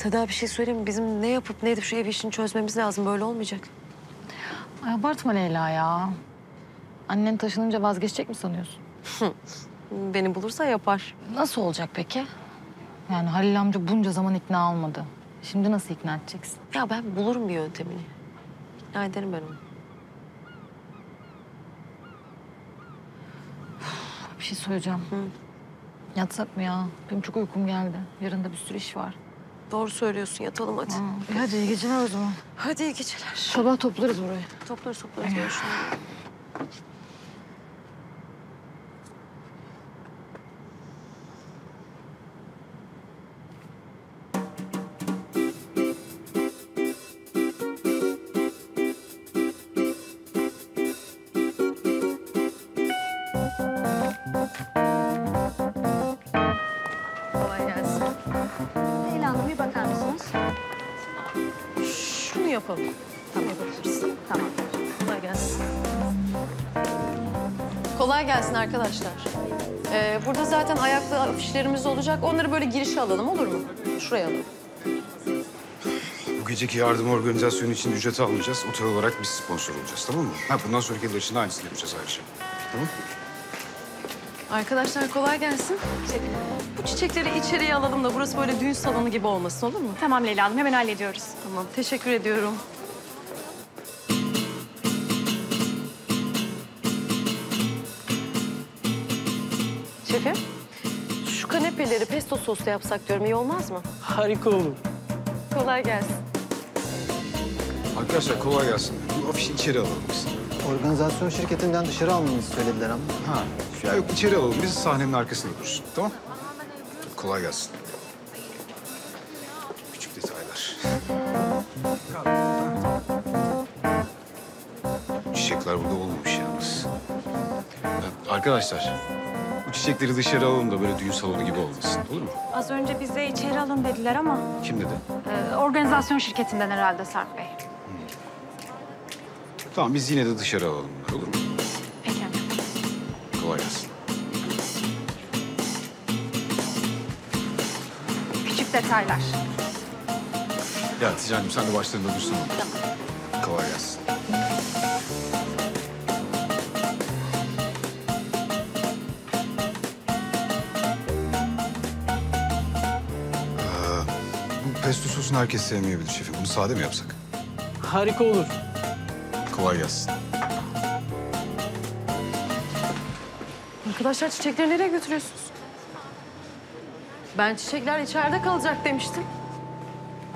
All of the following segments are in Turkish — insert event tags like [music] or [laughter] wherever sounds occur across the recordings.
Seda bir şey söyleyeyim mi? Bizim ne yapıp ne edip şu ev işini çözmemiz lazım. Böyle olmayacak. Ay abartma Leyla ya. Annen taşınınca vazgeçecek mi sanıyorsun? [laughs] Beni bulursa yapar. Nasıl olacak peki? Yani Halil amca bunca zaman ikna olmadı. Şimdi nasıl ikna edeceksin? Ya ben bulurum bir yöntemini. İkna ederim ben onu. Bir şey söyleyeceğim. Yatsak mı ya? Benim çok uykum geldi. Yarın da bir sürü iş var. Doğru söylüyorsun. Yatalım hadi. E hadi iyi geceler o zaman. Hadi iyi geceler. Sabah toplarız burayı. Toplarız toplarız. Görüşürüz. Yapalım. Tamam yapabiliriz. Tamam. Kolay gelsin. Kolay gelsin arkadaşlar. Ee, burada zaten ayaklı afişlerimiz olacak. Onları böyle girişe alalım olur mu? Şuraya alalım. Bu geceki yardım organizasyonu için ücret almayacağız. Otel olarak biz sponsor olacağız tamam mı? Ha bundan sonraki yıllar için de aynısını yapacağız ayrıca. Tamam Arkadaşlar kolay gelsin. Şey, Bu çiçekleri içeriye alalım da burası böyle düğün salonu gibi olmasın olur mu? Tamam Leyla Hanım hemen hallediyoruz. Tamam teşekkür ediyorum. Şefim, şu kanepeleri pesto sosla yapsak diyorum iyi olmaz mı? Harika olur. Kolay gelsin. Arkadaşlar kolay gelsin. Bu afişi içeri alalım biz. Organizasyon şirketinden dışarı almanızı söylediler ama. Ha. Ya yok içeri alalım. Biz sahnenin arkasında dururuz. Tamam? Kolay gelsin. Küçük detaylar. Çiçekler burada olmamış yalnız. Ya, Arkadaşlar, bu çiçekleri dışarı alalım da böyle düğün salonu gibi olmasın. Olur mu? Az önce bize içeri alın dediler ama Kim dedi? e, organizasyon şirketinden herhalde Sarp Bey. Tamam biz yine de dışarı alalım bunları olur mu? Peki. Kolay gelsin. Küçük detaylar. Ya Hatice'cim sen de başlarında dursun. Tamam. Kolay gelsin. Aa, bu pesto sosunu herkes sevmeyebilir şefim. Bunu sade mi yapsak? Harika olur. Kolay gelsin. Arkadaşlar çiçekleri nereye götürüyorsunuz? Ben çiçekler içeride kalacak demiştim.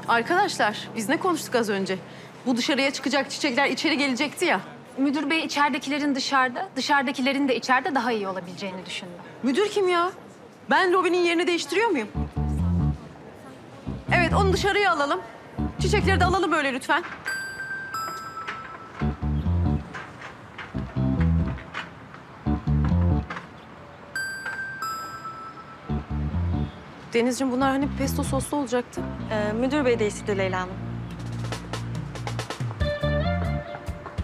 Arkadaşlar biz ne konuştuk az önce? Bu dışarıya çıkacak çiçekler içeri gelecekti ya. Müdür bey içeridekilerin dışarıda, dışarıdakilerin de içeride daha iyi olabileceğini düşündü. Müdür kim ya? Ben lobinin yerini değiştiriyor muyum? Evet onu dışarıya alalım. Çiçekleri de alalım böyle lütfen. Denizciğim bunlar hani pesto soslu olacaktı. Ee, müdür bey de istedi Leyla Hanım.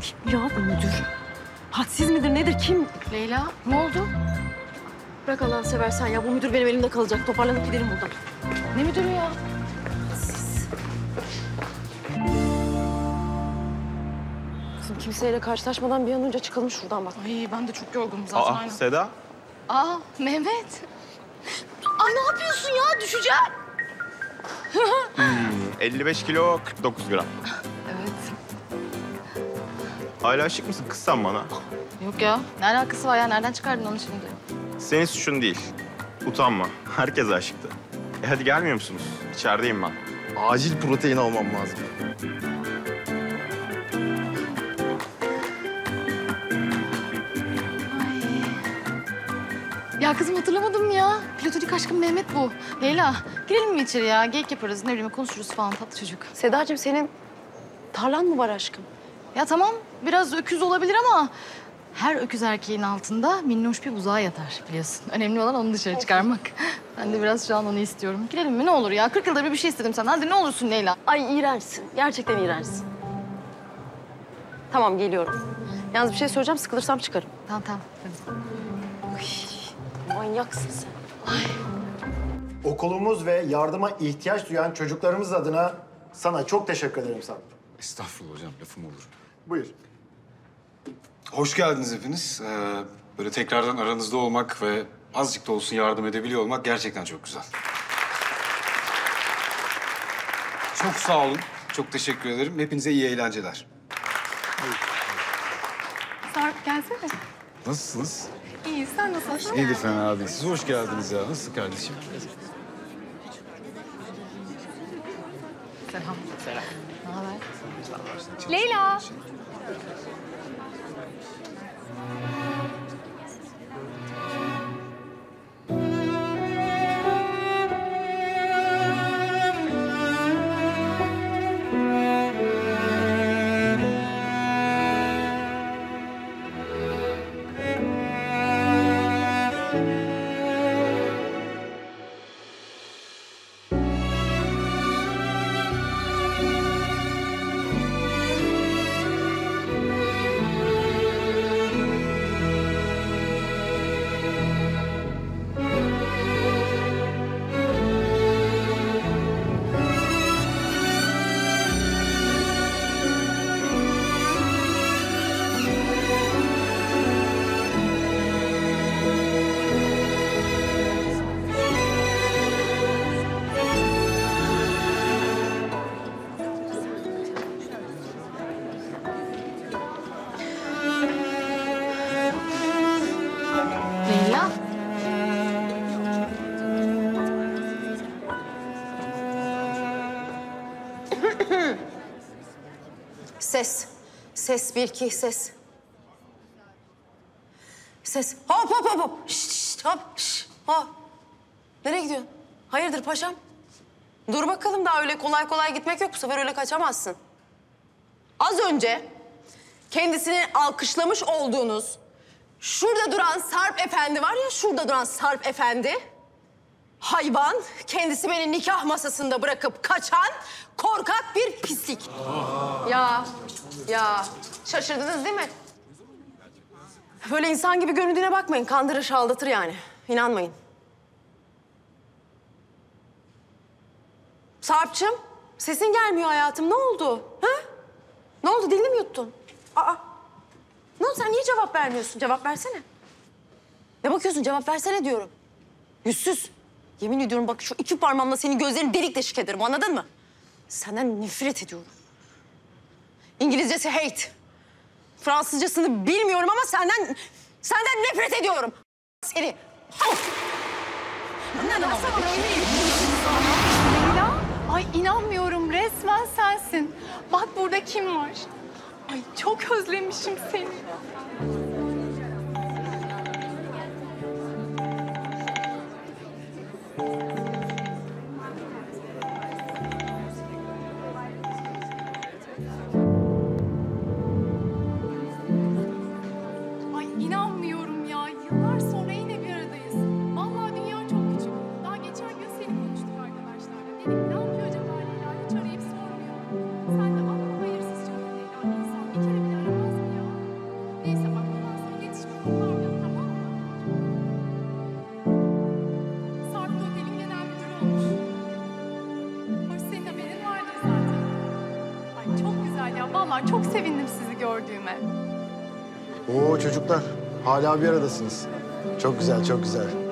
Kim ya bu müdür? Hadsiz midir nedir kim? Leyla ne oldu? Bırak Allah'ını seversen ya bu müdür benim elimde kalacak. Toparlanıp gidelim buradan. Ne müdürü ya? Kızım kimseyle karşılaşmadan bir an önce çıkalım şuradan bak. Ay ben de çok yorgunum zaten. Aa. Seda. Aa Mehmet. Ay ne yapıyorsun ya? Düşeceğim. 55 kilo 49 gram. Evet. Hala aşık mısın? Kızsan bana. Yok ya. Ne alakası var ya? Nereden çıkardın onu şimdi? Senin suçun değil. Utanma. Herkes aşıktı. E hadi gelmiyor musunuz? İçerideyim ben. Acil protein almam lazım. Ya kızım hatırlamadım ya. Platonik aşkım Mehmet bu. Leyla girelim mi içeri ya? Geyik yaparız ne bileyim konuşuruz falan tatlı çocuk. Sedacığım senin tarlan mı var aşkım? Ya tamam biraz öküz olabilir ama her öküz erkeğin altında minnoş bir buzağı yatar biliyorsun. Önemli olan onu dışarı çıkarmak. [laughs] Ben de biraz şu an onu istiyorum. Girelim mi ne olur ya? 40 yılda bir bir şey istedim senden. Hadi ne olursun Leyla. Ay iğrençsin. Gerçekten iğrençsin. Tamam geliyorum. Yalnız bir şey söyleyeceğim sıkılırsam çıkarım. Tamam tamam. Hadi. Manyaksın sen. okulumuz ve yardıma ihtiyaç duyan çocuklarımız adına sana çok teşekkür ederim Sarp. Estağfurullah hocam lafım olur. Buyur. Hoş geldiniz hepiniz. Ee, böyle tekrardan aranızda olmak ve azıcık da olsun yardım edebiliyor olmak gerçekten çok güzel. Çok sağ olun. Çok teşekkür ederim. Hepinize iyi eğlenceler. Sarp gelsene. Nasılsınız? İyi sen nasılsın? İyi de fena değil. Siz hoş geldiniz ya. Nasıl kardeşim? Selam. Selam. Ne haber? Leyla. Leyla. Ses bir iki ses. Ses. Hop hop hop hop. Şşt, şşt, hop. Şşt, hop. Nereye gidiyorsun? Hayırdır paşam? Dur bakalım daha öyle kolay kolay gitmek yok. Bu sefer öyle kaçamazsın. Az önce kendisini alkışlamış olduğunuz şurada duran Sarp Efendi var ya şurada duran Sarp Efendi. Hayvan kendisi beni nikah masasında bırakıp kaçan korkak bir pislik. Ya, ya şaşırdınız değil mi? Böyle insan gibi göründüğüne bakmayın. Kandırır, aldatır yani. İnanmayın. Sarp'cığım, sesin gelmiyor hayatım. Ne oldu? Ha? Ne oldu? Dilini mi yuttun? Aa, ne oldu? Sen niye cevap vermiyorsun? Cevap versene. Ne bakıyorsun? Cevap versene diyorum. Yüzsüz. Yemin ediyorum bak şu iki parmağımla senin gözlerini delik deşik ederim. Anladın mı? Senden nefret ediyorum. İngilizcesi hate. Fransızcasını bilmiyorum ama senden senden nefret ediyorum. Seni. Leyla. Ay inanmıyorum resmen sensin. Bak burada kim var? Ay çok özlemişim seni. Oo çocuklar, hala bir aradasınız. Çok güzel, çok güzel.